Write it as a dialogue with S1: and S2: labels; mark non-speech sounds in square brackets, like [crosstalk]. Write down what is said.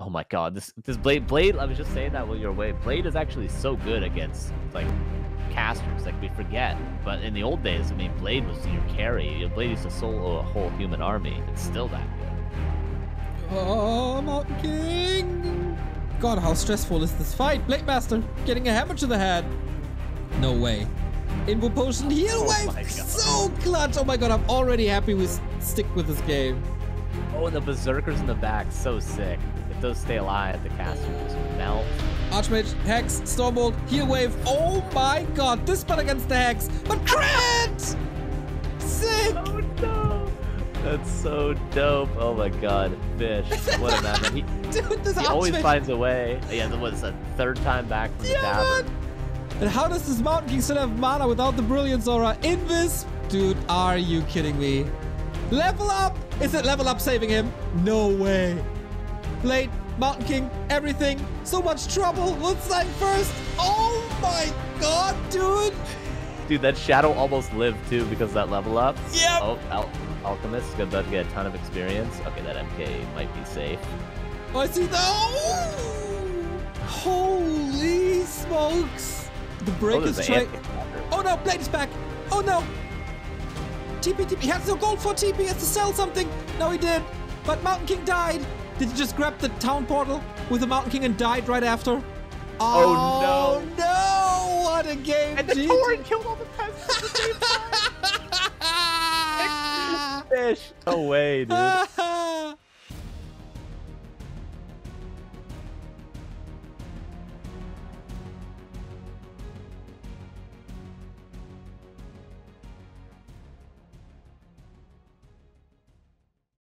S1: Oh my god, this this Blade Blade. I was just saying that while you're away. Blade is actually so good against like casters. Like we forget, but in the old days, I mean, Blade was your carry. Your Blade used to solo a whole human army. It's still that good.
S2: Oh, Mountain King! God, how stressful is this fight? Blade Master getting a hammer to the head. No way. Invo potion heal
S1: Oh
S2: wave. So clutch. Oh my god, I'm already happy we stick with this game.
S1: Oh, and the berserkers in the back, so sick. If those stay alive, the caster just melt.
S2: Archmage, Hex, Stormbolt, Heal Wave. Oh my god, this spell against the Hex. But crit! Sick!
S1: Oh no! That's so dope. Oh my god, fish. What a [laughs] man. He,
S2: Dude, this
S1: he always finds a way. Oh, yeah, that was a third time back from the
S2: Yeah,
S1: tavern.
S2: man! And how does this Mountain King still have mana without the Brilliance Aura? Invis? Dude, are you kidding me? Level up! Is it level up saving him? No way. Blade, Mountain King, everything. So much trouble. What's like first? Oh my god, dude!
S1: Dude, that shadow almost lived too because of that level up.
S2: Yep.
S1: Oh, Al- Alchemist is about to get a ton of experience. Okay, that MK might be safe.
S2: Oh, I see the. Oh! Holy smokes! The break
S1: oh,
S2: is trying. Oh no, Blade is back! Oh no! TP, TP, he has no gold for TP, he has to sell something! No, he did! But Mountain King died! Did he just grab the town portal with the Mountain King and died right after?
S1: Oh, oh
S2: no! no! What a game!
S1: And the
S2: GG.
S1: Tauren killed all the peasants at the same time. [laughs] Fish. No way, dude. [laughs]